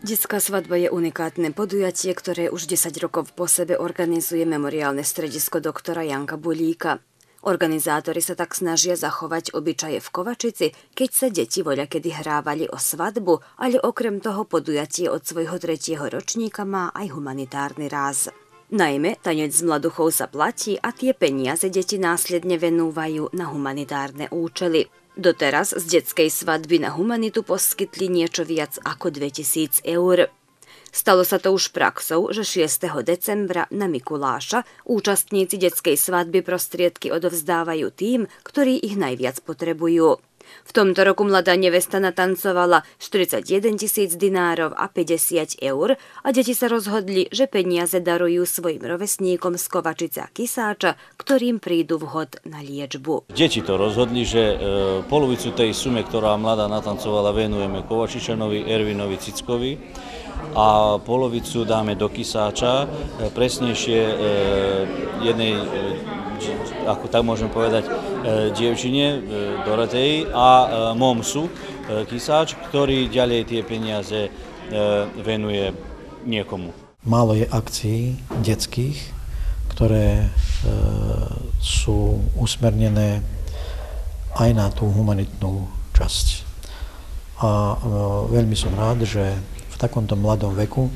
Detská svadba je unikátne podujatie, ktoré už 10 rokov po sebe organizuje memoriálne stredisko doktora Janka Bulíka. Organizátori sa tak snažia zachovať obyčaje v Kovačici, keď sa deti voľa kedy hrávali o svadbu, ale okrem toho podujatie od svojho tretieho ročníka má aj humanitárny ráz. Najmä tanec z mladuchov sa platí a tie peniaze deti následne venúvajú na humanitárne účely. Doteraz z detskej svadby na humanitu poskytli niečo viac ako 2000 eur. Stalo sa to už praxou, že 6. decembra na Mikuláša účastníci detskej svadby prostriedky odovzdávajú tým, ktorí ich najviac potrebujú. V tomto roku mladá nevesta natancovala 41 tisíc dinárov a 50 eur a deti sa rozhodli, že peniaze darujú svojim rovesníkom z Kovačica Kisáča, ktorým prídu vhod na liečbu. Deti to rozhodli, že e, polovicu tej sume, ktorá mladá natancovala, venujeme Kovačičanovi, Ervinovi, Cickovi a polovicu dáme do Kisáča, e, presnejšie e, jednej ako tak môžem povedať, e, dievčine e, Dorotej a e, Momsu Kisáč, ktorý ďalej tie peniaze venuje niekomu. Málo je akcií detských, ktoré sú usmernené aj na tú humanitnú časť. A veľmi som rád, že v takomto mladom veku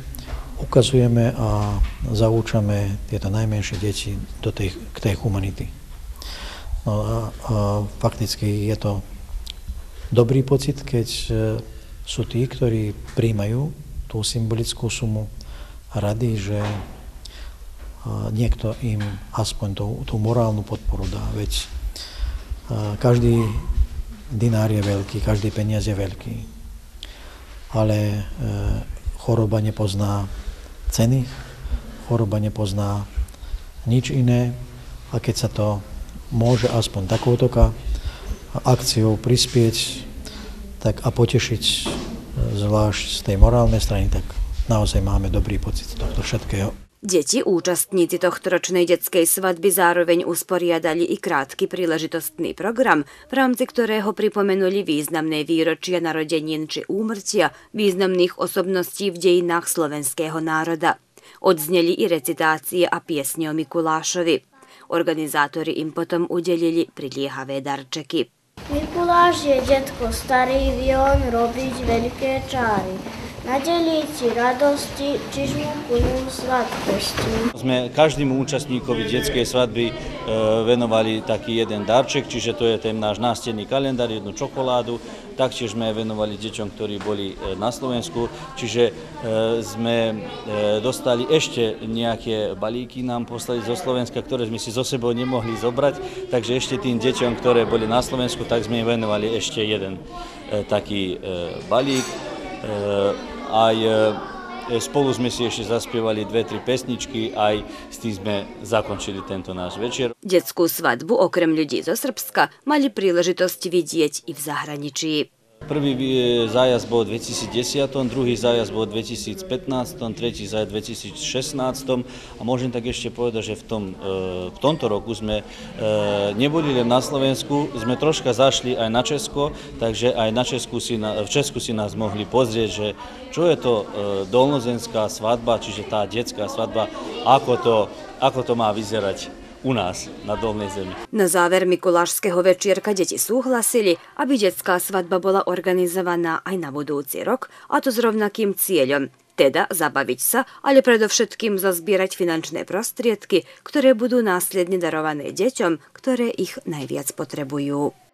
ukazujeme a zaučame tieto najmenšie deti do tej, k tej humanity. No a, a fakticky je to dobrý pocit, keď e, sú tí, ktorí príjmajú tú symbolickú sumu rady, že e, niekto im aspoň tú, tú morálnu podporu dá. Veď e, každý dinár je veľký, každý peniaz je veľký. Ale choroba nepozná ceny, choroba nepozná nič iné a keď sa to môže aspoň takouto akciou prispieť tak a potešiť e, zvlášť z tej morálnej strany, tak naozaj máme dobrý pocit tohto všetkého. Deti, účastníci tohto ročnej detskej svadby zároveň usporiadali i krátky príležitostný program, v rámci ktorého pripomenuli významné výročia narodenín či úmrtia významných osobností v dejinách slovenského národa. Odzneli i recitácie a piesne o Mikulášovi. Organizátori im potom udelili priliehavé darčeky. Mikuláš je detko starý, vie on robiť veľké čáry nadeliť si radosti, čižmu plnú sladkosti. Sme každému účastníkovi detskej svadby e, venovali taký jeden darček, čiže to je ten náš nástenný kalendár, jednu čokoládu. Taktiež sme venovali deťom, ktorí boli e, na Slovensku, čiže e, sme dostali ešte nejaké balíky nám poslali zo Slovenska, ktoré sme si zo sebou nemohli zobrať, takže ešte tým deťom, ktoré boli na Slovensku, tak sme venovali ešte jeden taký balík. E, aj e, spolu sme si ešte zaspievali dve, tri pesničky, aj s tým sme zakončili tento náš večer. Detskú svadbu okrem ľudí zo Srbska mali príležitosť vidieť i v zahraničí. Prvý zájazd bol v 2010, druhý zájazd bol v 2015, tretí zájazd v 2016 a môžem tak ešte povedať, že v, tom, e, v tomto roku sme e, neboli len na Slovensku, sme troška zašli aj na Česko, takže aj na Česku si, v Česku si nás mohli pozrieť, že čo je to e, dolnozenská svadba, čiže tá detská svadba, ako to, ako to má vyzerať u nás na Dolnej zemi. Na záver Mikulášského večierka deti súhlasili, aby detská svadba bola organizovaná aj na budúci rok, a to s rovnakým cieľom, teda zabaviť sa, ale predovšetkým zazbierať finančné prostriedky, ktoré budú následne darované deťom, ktoré ich najviac potrebujú.